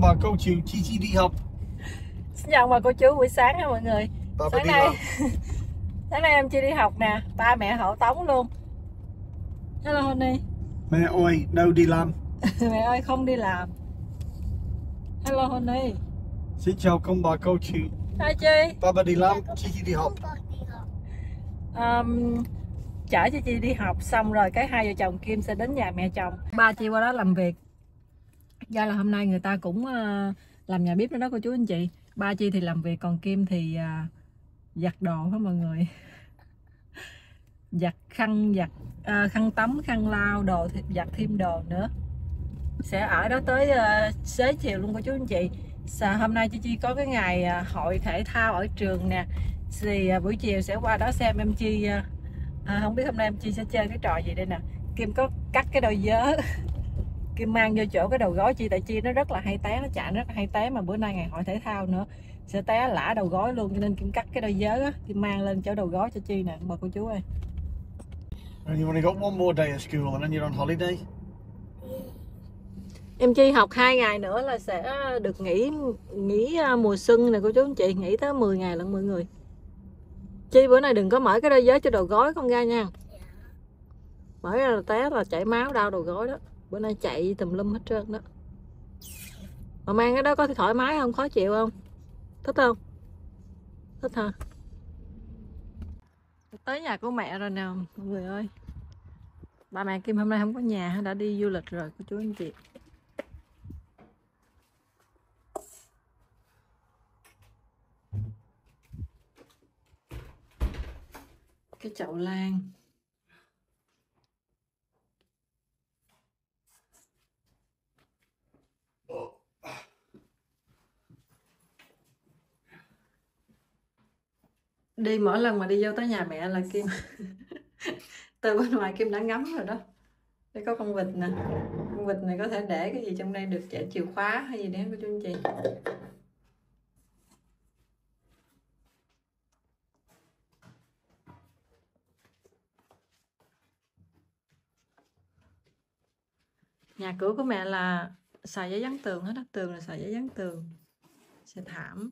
con bà cô chú Chi Chi đi học. Xin chào bà cô chú buổi sáng nha mọi người. Bà Sáng đi nay làm Sáng nay em chưa đi học nè Ba mẹ hộ tống luôn. Hello Honey. Mẹ ơi, đâu đi làm? Mẹ ơi không đi làm. Hello Honey. Xin chào con bà cô chú Hi Chi. Bà bà đi làm, Chi Chi đi học. Um, Chở cho Chi đi học xong rồi cái hai vợ chồng Kim sẽ đến nhà mẹ chồng. Ba Chi qua đó làm việc Do là hôm nay người ta cũng ờ, làm nhà bếp đó đó cô chú anh chị. Ba Chi thì làm việc còn Kim thì ờ, giặt đồ hết mọi người? Giặt khăn giặt à, khăn tắm khăn lau đồ thì giặt thêm đồ nữa. Sẽ ở đó tới uh, xế chiều luôn cô chú anh chị. Sà, hôm nay chị chi có cái ngày uh, hội thể thao ở trường nè. Thì uh, buổi chiều sẽ qua đó xem em chi uh, à, không biết hôm nay em chi sẽ chơi cái trò gì đây nè. Kim có cắt cái đôi vớ kim mang vô chỗ cái đầu gối chi tại chi nó rất là hay té nó chạy rất là hay té mà bữa nay ngày hội thể thao nữa sẽ té lả đầu gối luôn cho nên kim cắt cái đôi vớ á kim mang lên chỗ đầu gối cho chi nè bà cô chú ơi. And you only got one more day at school and then you're on holiday. Em chi học hai ngày nữa là sẽ được nghỉ nghỉ à, mùa xuân này cô chú anh chị nghỉ tới 10 ngày lận mọi người. Chi bữa nay đừng có mở cái đôi giới cho đầu gối con ra nha. Mở ra là té là chảy máu đau đầu gối đó bữa nay chạy tùm lum hết trơn đó. Mà mang cái đó có thoải mái không? Khó chịu không? Thích không? Thích hả? Tới nhà của mẹ rồi nè, mọi người ơi. Ba mẹ Kim hôm nay không có nhà, đã đi du lịch rồi, cô chú anh chị. Cái chậu lan. Đi mỗi lần mà đi vô tới nhà mẹ là Kim từ bên ngoài Kim đã ngắm rồi đó. Đây có con vịt nè. Con vịt này có thể để cái gì trong đây được để chìa khóa hay gì đấy của chú anh chị. Nhà cửa của mẹ là xài giấy dán tường hết đó tường là xài giấy dán tường, xài thảm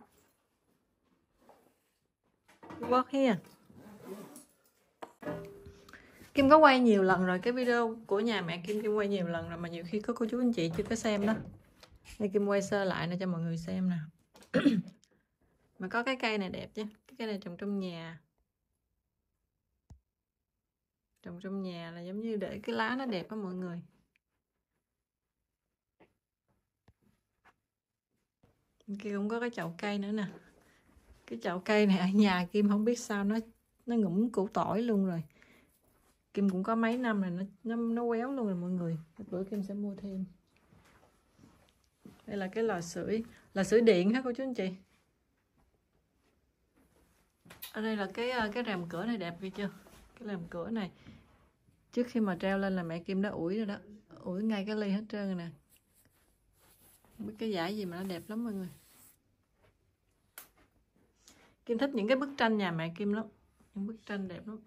work here. Kim có quay nhiều lần rồi, cái video của nhà mẹ Kim Kim quay nhiều lần rồi mà nhiều khi có cô chú anh chị chưa có xem đó. Đây, Kim quay sơ lại để cho mọi người xem nè mà có cái cây này đẹp chứ, cái cây này trồng trong nhà. Trồng trong nhà là giống như để cái lá nó đẹp á mọi người. Kia cũng có cái chậu cây nữa nè cái chậu cây này ở nhà Kim không biết sao nó nó ngủm củ tỏi luôn rồi. Kim cũng có mấy năm rồi nó nó, nó quéo luôn rồi mọi người. Bữa Kim sẽ mua thêm. Đây là cái lò sưởi lò sưởi điện hả cô chú anh chị? Ở đây là cái ờ, cái rèm cửa này đẹp kia chưa? Cái rèm cửa này. Trước khi mà treo lên là mẹ Kim đã ủi rồi đó. Ủi ngay cái ly hết trơn rồi nè. Không biết cái giải gì mà nó đẹp lắm mọi người. Kim thích những cái bức tranh nhà mẹ Kim lắm. Những bức tranh đẹp lắm.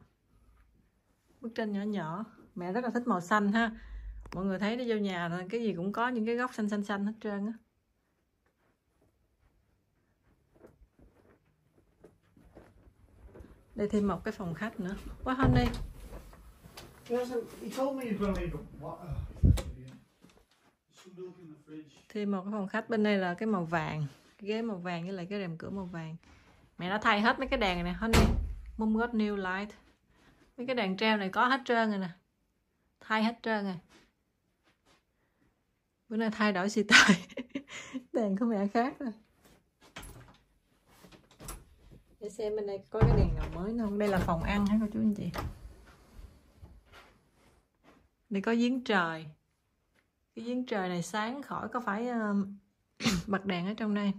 Bức tranh nhỏ nhỏ. Mẹ rất là thích màu xanh ha. Mọi người thấy đi vô nhà là cái gì cũng có những cái góc xanh xanh xanh hết trơn á. Đây thêm một cái phòng khách nữa. Quá wow, honey thêm một cái phòng khách. Bên đây là cái màu vàng. Cái ghế màu vàng với lại cái rèm cửa màu vàng mẹ đã thay hết mấy cái đèn này nè đi. Mum got new light. Mấy cái đèn treo này có hết trơn rồi nè. Thay hết trơn rồi. Bữa nay thay đổi xì tài đèn của mẹ khác rồi. Để xem bên đây có cái đèn nào mới không? Đây là phòng ăn hả cô chú anh chị? Đây có giếng trời. Cái giếng trời này sáng khỏi có phải uh, bật đèn ở trong đây.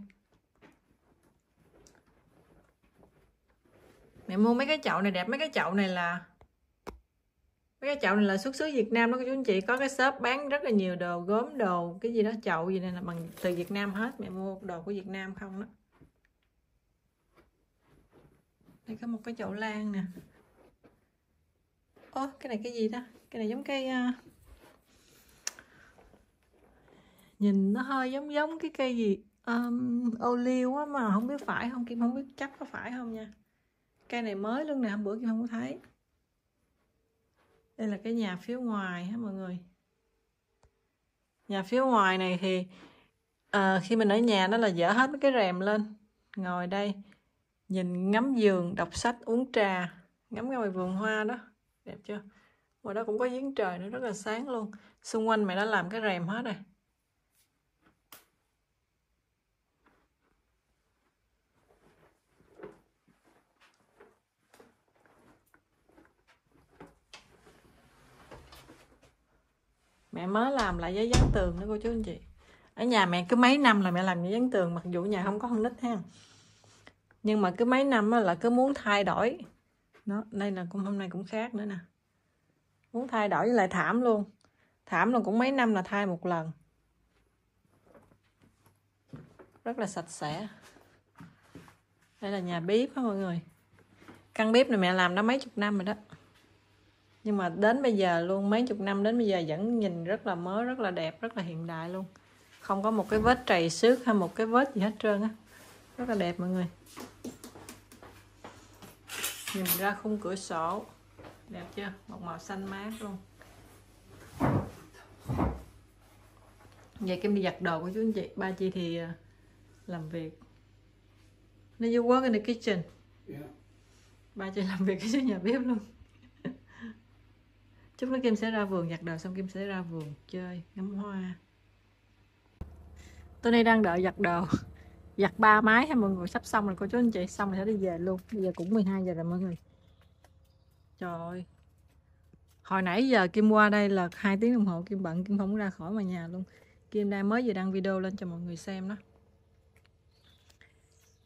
Mẹ mua mấy cái chậu này đẹp mấy cái chậu này là mấy cái chậu này là xuất xứ Việt Nam đó các chú anh chị. Có cái shop bán rất là nhiều đồ gốm đồ cái gì đó chậu gì này là bằng từ Việt Nam hết. Mẹ mua đồ của Việt Nam không đó. Đây có một cái chậu lan nè. Ô cái này cái gì đó cái này giống cây uh... À, nhìn nó hơi giống giống cái cây gì um, ô liu á mà không biết phải không? Kim không biết chắc có phải không nha cây này mới luôn nè hôm bữa kia không có thấy. Đây là cái nhà phía ngoài ha mọi người? Nhà phía ngoài này thì à, khi mình ở nhà nó là dở hết mấy cái rèm lên. Ngồi đây nhìn ngắm giường đọc sách uống trà ngắm ngoài vườn hoa đó. Đẹp chưa? Ngoài đó cũng có giếng trời nữa rất là sáng luôn. Xung quanh mẹ đã làm cái rèm hết rồi. Mẹ mới làm lại giấy dán tường đó cô chú anh chị. Ở nhà mẹ cứ mấy năm là mẹ làm giấy dán tường, mặc dù nhà không có con nít ha. Nhưng mà cứ mấy năm là cứ muốn thay đổi. Nó đây là cũng hôm nay cũng khác nữa nè. Muốn thay đổi với lại thảm luôn. Thảm là cũng mấy năm là thay một lần. Rất là sạch sẽ. Đây là nhà bếp đó mọi người. Căn bếp này mẹ làm đã mấy chục năm rồi đó nhưng mà đến bây giờ luôn mấy chục năm đến bây giờ vẫn nhìn rất là mới rất là đẹp rất là hiện đại luôn. Không có một cái vết trầy xước hay một cái vết gì hết trơn á. Rất là đẹp mọi người. Nhìn ra khung cửa sổ. Đẹp chưa? Một màu xanh mát luôn. Vậy kim đi giặt đồ của chú anh chị ba chị thì à, làm việc. Nó you work in the kitchen. Yeah. ba chị làm việc ở nhà bếp luôn chút nữa kim sẽ ra vườn giặt đồ xong kim sẽ ra vườn chơi ngắm hoa. Tôi đây đang đợi giặt đồ. Giặt ba máy hay mọi người. Sắp xong rồi, cô chú anh chị. Xong rồi sẽ đi về luôn. Bây giờ cũng 12 giờ rồi, mọi người. Trời ơi. Hồi nãy giờ kim qua đây là hai tiếng đồng hồ. Kim bận, kim không ra khỏi mà nhà luôn. Kim đang mới vừa đăng video lên cho mọi người xem đó.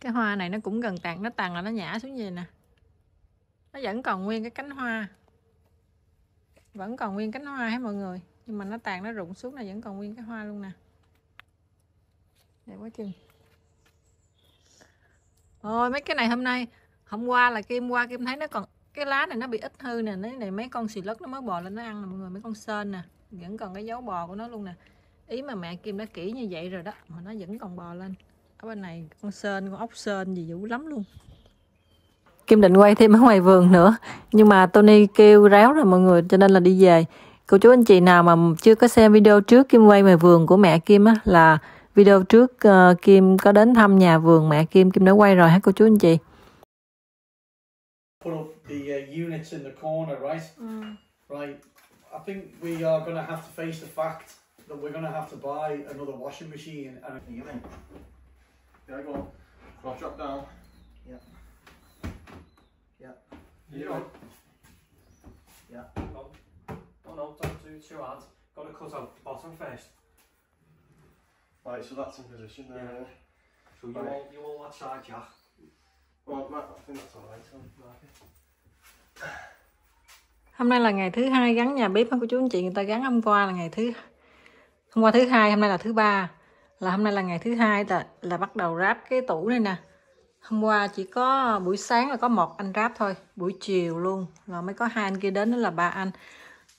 Cái hoa này nó cũng gần tàn, nó tàn là nó nhả xuống vậy nè. Nó vẫn còn nguyên cái cánh hoa vẫn còn nguyên cánh hoa hết mọi người. Nhưng mà nó tàn, nó rụng xuống là vẫn còn nguyên cái hoa luôn nè. Đẹp quá chừng. Ôi, mấy cái này hôm nay, hôm qua là kim qua kim thấy nó còn, cái lá này nó bị ít hư nè. Nó này mấy con xì lất nó mới bò lên nó ăn nè mọi người, mấy con sên nè. Vẫn còn cái dấu bò của nó luôn nè. Ý mà mẹ kim đã kỹ như vậy rồi đó, mà nó vẫn còn bò lên. Ở bên này con sên, con ốc sên gì dữ lắm luôn. Kim định quay thêm ở ngoài vườn nữa nhưng mà Tony kêu ráo rồi mọi người cho nên là đi về cô chú anh chị nào mà chưa có xem video trước Kim quay ngoài vườn của mẹ Kim á là video trước uh, Kim có đến thăm nhà vườn mẹ Kim Kim đã quay rồi hả cô chú anh chị Put up the uh, units in the corner, right? Right. I think we are going to have to face the fact that we're going to have to buy another washing machine. And You in? Yeah, go I'll drop down. Yeah. On? Yeah. Oh no, don't do too hard. Got to cut out the bottom first. Right, so that's in position there. Yeah. Yeah. So you Right. all you all that side, Jack. Well, Matt, I think that's alright. So. Hôm nay là ngày thứ hai gắn nhà bếp của chú anh chị người ta gắn hôm qua là ngày thứ hôm qua thứ hai hôm nay là thứ ba là hôm nay là ngày thứ hai là là bắt đầu ráp cái tủ này nè hôm qua chỉ có ờ, buổi sáng là có một anh ráp thôi, buổi chiều luôn là mới có hai anh kia đến, đó là ba anh.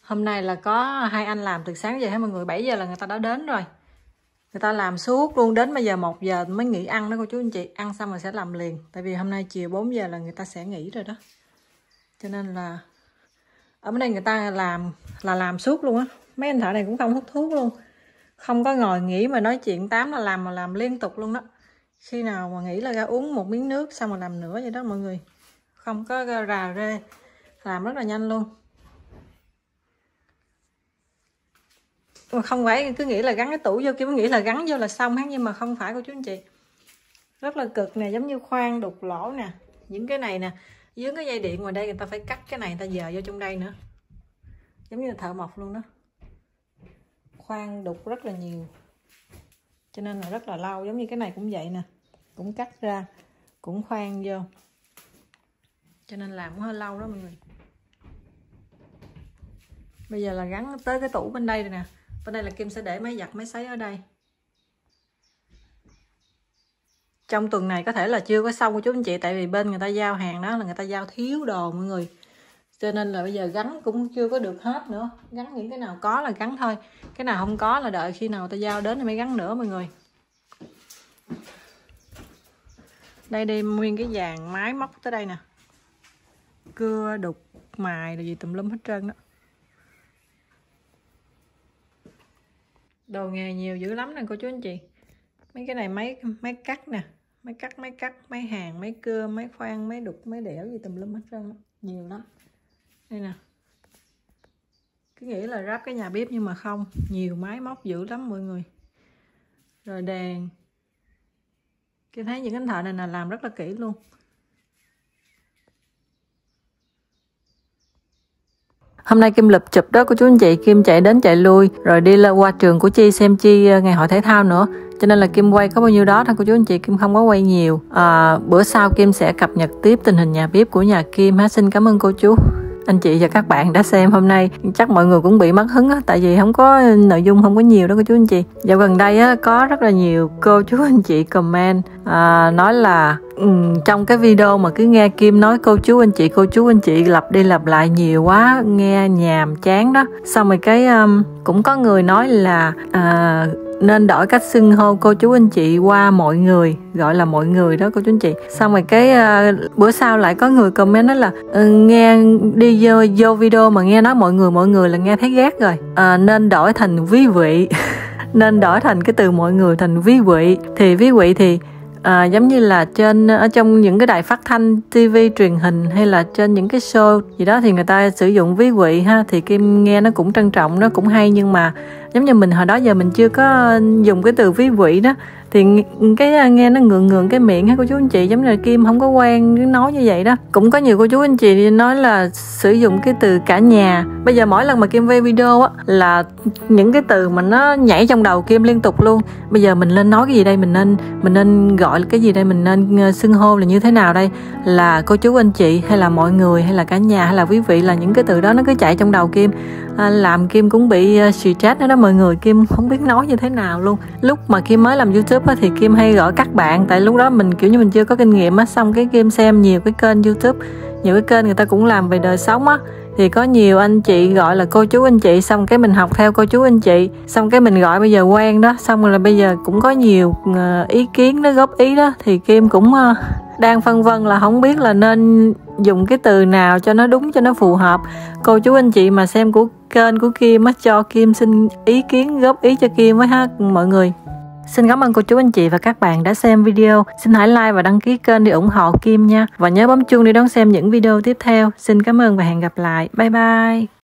Hôm nay là có hai anh làm từ sáng giờ hết mọi người? 7 giờ là người ta đã đến rồi. Người ta làm suốt luôn, đến bây giờ 1 giờ mới nghỉ ăn đó cô chú anh chị. Ăn xong rồi sẽ làm liền, tại vì hôm nay chiều 4 giờ là người ta sẽ nghỉ rồi đó. Cho nên là, ở bên đây người ta làm, là làm suốt luôn á. Mấy anh thợ này cũng không hút thuốc luôn. Không có ngồi nghỉ mà nói chuyện tám là làm mà làm liên tục luôn đó khi nào mà nghĩ là ra uống một miếng nước xong rồi làm nữa vậy đó mọi người. Không có rà rê, làm rất là nhanh luôn. Mà không phải cứ nghĩ là gắn cái tủ vô kia mới nghĩ là gắn vô là xong hết, nhưng mà không phải cô chú anh chị. Rất là cực nè, giống như khoan đục lỗ nè. Những cái này nè, dưới cái dây điện ngoài đây người ta phải cắt cái này, người ta dời vô trong đây nữa. Giống như là thợ mộc luôn đó. Khoan đục rất là nhiều cho nên là rất là lâu, giống như cái này cũng vậy nè. Cũng cắt ra, cũng khoan vô. Cho nên làm cũng hơi lâu đó mọi người. Bây giờ là gắn tới cái tủ bên đây rồi nè. Bên đây là kim sẽ để máy giặt, máy sấy ở đây. Trong tuần này có thể là chưa có xong của chú anh chị, tại vì bên người ta giao hàng đó là người ta giao thiếu đồ mọi người cho nên là bây giờ gắn cũng chưa có được hết nữa. Gắn những cái nào có là gắn thôi. Cái nào không có là đợi khi nào ta giao đến thì mới gắn nữa mọi người. Đây đi, nguyên cái dàn máy móc tới đây nè. Cưa, đục, mài là gì tùm lum hết trơn đó. Đồ nghề nhiều dữ lắm nè cô chú anh chị. Mấy cái này máy máy cắt nè. Máy cắt máy cắt, máy hàng, máy cưa, máy khoan, máy đục, máy đẽo gì tùm lum hết trơn đó. nhiều lắm đây nè. Cứ nghĩ là ráp cái nhà bếp nhưng mà không. Nhiều máy móc dữ lắm mọi người. Rồi đèn. Kia thấy những cái thợ này là làm rất là kỹ luôn. Hôm nay Kim lập chụp đó của chú anh chị. Kim chạy đến chạy lui rồi đi qua trường của Chi xem Chi ờ, ngày hội thể thao nữa. Cho nên là Kim quay có bao nhiêu đó thôi cô chú anh chị. Kim không có quay nhiều. À, bữa sau Kim sẽ cập nhật tiếp tình hình nhà bếp của nhà Kim ha. Xin cảm ơn cô chú anh chị và các bạn đã xem hôm nay. Chắc mọi người cũng bị mất hứng á tại vì không có nội dung không có nhiều đó cô chú anh chị. Dạo gần đây á có rất là nhiều cô chú anh chị comment à, nói là um, trong cái video mà cứ nghe Kim nói cô chú anh chị cô chú anh chị lặp đi lặp lại nhiều quá nghe nhàm chán đó. Xong rồi cái um, cũng có người nói là à, nên đổi cách xưng hô cô chú anh chị qua mọi người gọi là mọi người đó cô chú anh chị. Xong rồi cái uh, bữa sau lại có người comment nói là uh, nghe đi vô, vô video mà nghe nói mọi người mọi người là nghe thấy ghét rồi. Uh, nên đổi thành ví vị. Nên đổi thành cái từ mọi người thành ví vị. Thì ví vị thì à, giống như là trên ở trong những cái đài phát thanh TV truyền hình hay là trên những cái show gì đó thì người ta sử dụng ví quỵ ha thì kim nghe nó cũng trân trọng nó cũng hay. Nhưng mà giống như mình hồi đó giờ mình chưa có dùng cái từ ví quỵ đó thì cái nghe nó ngượng ngượng cái miệng ha, cô chú anh chị, giống như là kim không có quen nói như vậy đó. Cũng có nhiều cô chú anh chị nói là sử dụng cái từ cả nhà. Bây giờ mỗi lần mà kim quay video á, là những cái từ mà nó nhảy trong đầu kim liên tục luôn. Bây giờ mình lên nói cái gì đây? Mình nên mình nên gọi cái gì đây? Mình nên ờ, xưng hô là như thế nào đây? Là cô chú anh chị hay là mọi người hay là cả nhà hay là quý vị là những cái từ đó nó cứ chạy trong đầu kim. À, làm kim cũng bị à, stress đó đó mọi người. Kim không biết nói như thế nào luôn. Lúc mà kim mới làm youtube thì kim hay gọi các bạn. Tại lúc đó mình, kiểu như mình chưa có kinh nghiệm á, xong cái kim xem nhiều cái kênh youtube. Nhiều cái kênh người ta cũng làm về đời sống á. Thì có nhiều anh chị gọi là cô chú anh chị, xong cái mình học theo cô chú anh chị. Xong cái mình gọi bây giờ quen đó. Xong rồi là bây giờ cũng có nhiều à, ý kiến nó góp ý đó. Thì kim cũng đang phân vân là không biết là nên dùng cái từ nào cho nó đúng, cho nó phù hợp. Cô chú anh chị mà xem của kênh của Kim á, cho Kim xin ý kiến, góp ý cho Kim với ha, mọi người Xin cảm ơn cô chú, anh chị và các bạn đã xem video. Xin hãy like và đăng ký kênh để ủng hộ Kim nha. Và nhớ bấm chuông để đón xem những video tiếp theo. Xin cảm ơn và hẹn gặp lại. Bye bye.